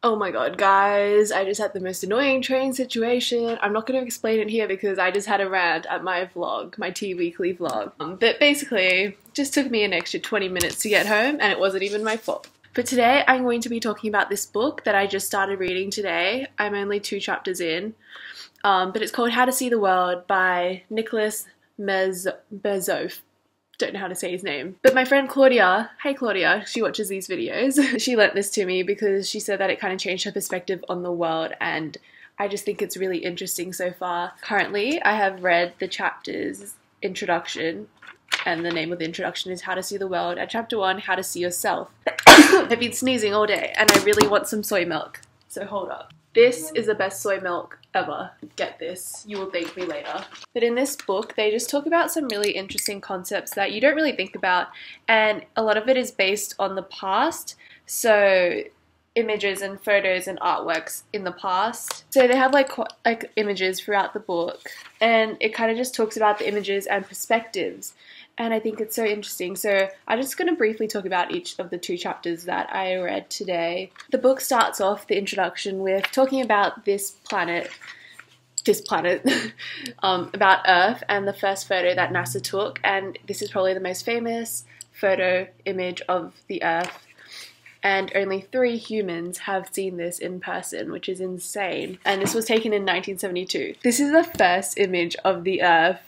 Oh my god, guys, I just had the most annoying train situation. I'm not going to explain it here because I just had a rant at my vlog, my Tea Weekly vlog. Um, but basically, just took me an extra 20 minutes to get home and it wasn't even my fault. But today I'm going to be talking about this book that I just started reading today. I'm only two chapters in. Um, but it's called How to See the World by Nicholas Mez- Bezoff don't know how to say his name. But my friend Claudia, hey Claudia, she watches these videos. she lent this to me because she said that it kind of changed her perspective on the world and I just think it's really interesting so far. Currently, I have read the chapters introduction and the name of the introduction is How to See the World. At chapter 1, How to See Yourself. I've been sneezing all day and I really want some soy milk. So hold up. This is the best soy milk ever. Get this, you will thank me later. But in this book, they just talk about some really interesting concepts that you don't really think about, and a lot of it is based on the past. So, images and photos and artworks in the past. So they have like like images throughout the book, and it kind of just talks about the images and perspectives and I think it's so interesting. So I'm just going to briefly talk about each of the two chapters that I read today. The book starts off the introduction with talking about this planet, this planet, um, about Earth, and the first photo that NASA took. And this is probably the most famous photo image of the Earth. And only three humans have seen this in person, which is insane. And this was taken in 1972. This is the first image of the Earth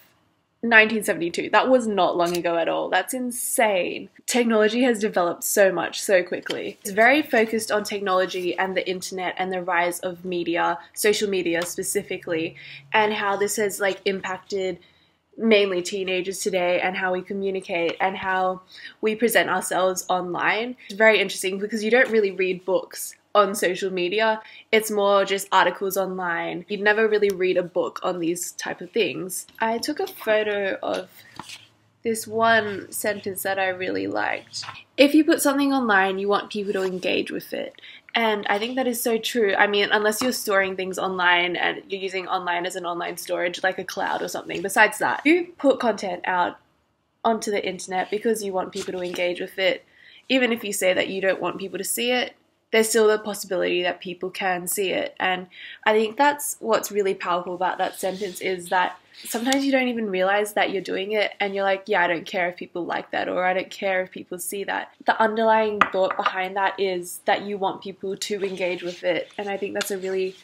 1972. That was not long ago at all. That's insane. Technology has developed so much so quickly. It's very focused on technology and the internet and the rise of media, social media specifically, and how this has like impacted mainly teenagers today and how we communicate and how we present ourselves online. It's very interesting because you don't really read books on social media. It's more just articles online. You'd never really read a book on these type of things. I took a photo of this one sentence that I really liked. If you put something online, you want people to engage with it. And I think that is so true. I mean, unless you're storing things online and you're using online as an online storage, like a cloud or something. Besides that, you put content out onto the internet because you want people to engage with it, even if you say that you don't want people to see it, there's still the possibility that people can see it. And I think that's what's really powerful about that sentence is that sometimes you don't even realize that you're doing it and you're like, yeah, I don't care if people like that or I don't care if people see that. The underlying thought behind that is that you want people to engage with it. And I think that's a really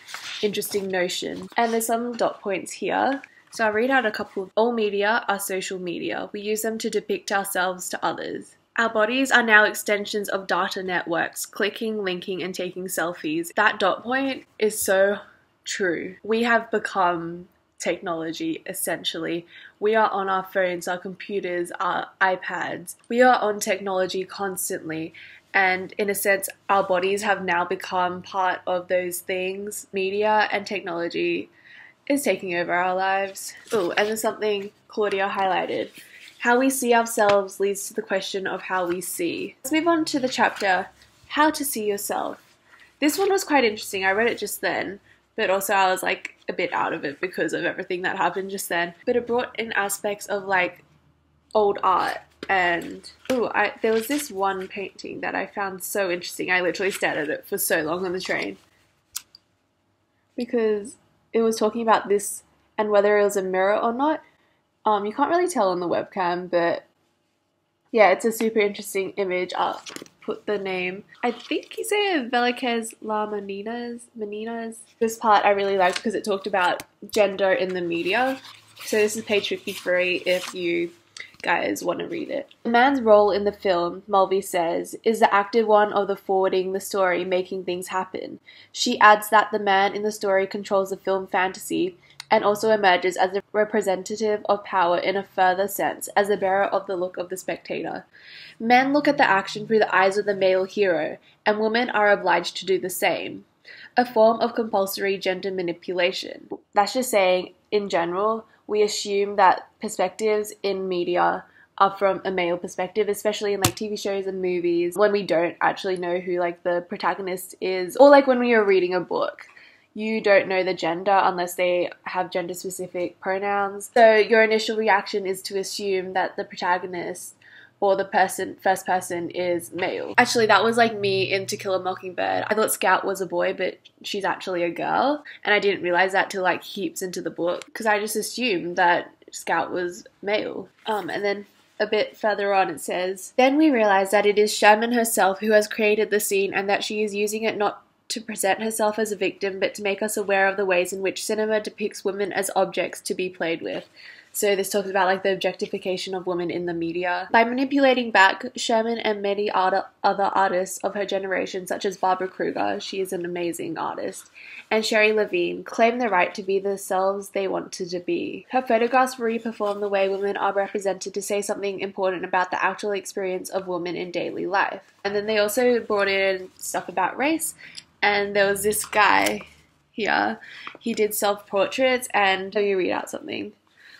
interesting notion. And there's some dot points here. So I'll read out a couple of all media are social media. We use them to depict ourselves to others. Our bodies are now extensions of data networks, clicking, linking, and taking selfies. That dot point is so true. We have become technology essentially. We are on our phones, our computers, our iPads. We are on technology constantly. And in a sense, our bodies have now become part of those things. Media and technology is taking over our lives. Oh, and there's something Claudia highlighted. How we see ourselves leads to the question of how we see. Let's move on to the chapter How to See Yourself. This one was quite interesting. I read it just then, but also I was like a bit out of it because of everything that happened just then. But it brought in aspects of like old art and oh, I there was this one painting that I found so interesting. I literally stared at it for so long on the train because it was talking about this and whether it was a mirror or not. Um, you can't really tell on the webcam, but yeah, it's a super interesting image. I'll put the name. I think you say Velázquez La Meninas. Meninas. This part I really liked because it talked about gender in the media. So this is page 53 if you guys want to read it. The man's role in the film, Mulvey says, is the active one of the forwarding the story, making things happen. She adds that the man in the story controls the film fantasy and also emerges as a representative of power in a further sense, as the bearer of the look of the spectator. Men look at the action through the eyes of the male hero, and women are obliged to do the same. A form of compulsory gender manipulation. That's just saying, in general, we assume that perspectives in media are from a male perspective, especially in like TV shows and movies, when we don't actually know who like the protagonist is, or like when we are reading a book you don't know the gender unless they have gender specific pronouns. So your initial reaction is to assume that the protagonist or the person first person is male. Actually, that was like me in To Kill a Mockingbird. I thought Scout was a boy, but she's actually a girl, and I didn't realize that till like heaps into the book because I just assumed that Scout was male. Um, and then a bit further on it says, Then we realize that it is Sherman herself who has created the scene and that she is using it not to present herself as a victim, but to make us aware of the ways in which cinema depicts women as objects to be played with. So this talks about like the objectification of women in the media. By manipulating back, Sherman and many other artists of her generation, such as Barbara Kruger, she is an amazing artist, and Sherrie Levine, claim the right to be the selves they wanted to be. Her photographs reperform the way women are represented to say something important about the actual experience of women in daily life. And then they also brought in stuff about race, and there was this guy here. He did self portraits, and let me read out something.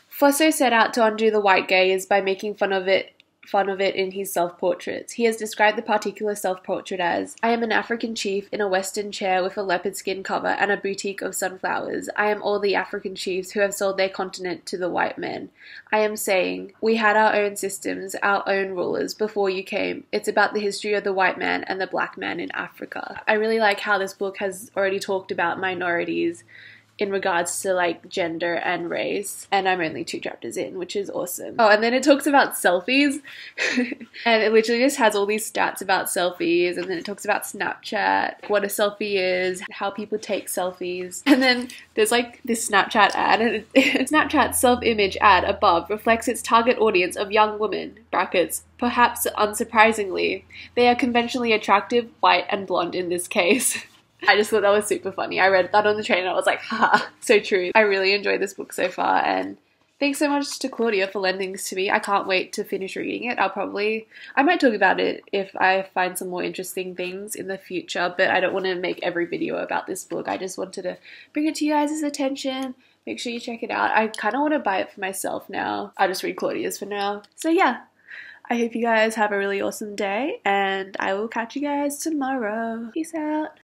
Fosso set out to undo the white gaze by making fun of it fun of it in his self portraits. He has described the particular self portrait as I am an African chief in a western chair with a leopard skin cover and a boutique of sunflowers. I am all the African chiefs who have sold their continent to the white men. I am saying, we had our own systems, our own rulers before you came. It's about the history of the white man and the black man in Africa. I really like how this book has already talked about minorities in regards to like gender and race. And I'm only two chapters in, which is awesome. Oh, and then it talks about selfies. and it literally just has all these stats about selfies. And then it talks about Snapchat, what a selfie is, how people take selfies. And then there's like this Snapchat ad. And Snapchat self image ad above reflects its target audience of young women, brackets, perhaps unsurprisingly. They are conventionally attractive, white, and blonde in this case. I just thought that was super funny. I read that on the train and I was like, ha, so true. I really enjoyed this book so far and thanks so much to Claudia for lending this to me. I can't wait to finish reading it. I'll probably, I might talk about it if I find some more interesting things in the future, but I don't want to make every video about this book. I just wanted to bring it to you guys' attention. Make sure you check it out. I kind of want to buy it for myself now. I'll just read Claudia's for now. So yeah, I hope you guys have a really awesome day and I will catch you guys tomorrow. Peace out.